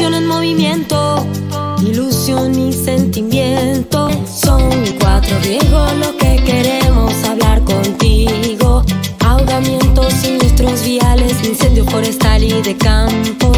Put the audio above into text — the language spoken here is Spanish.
Revolución en movimiento, ilusión y sentimiento. Son cuatro viejos lo que queremos hablar contigo. Ahogamientos en nuestros viales, incendio forestal y de campo,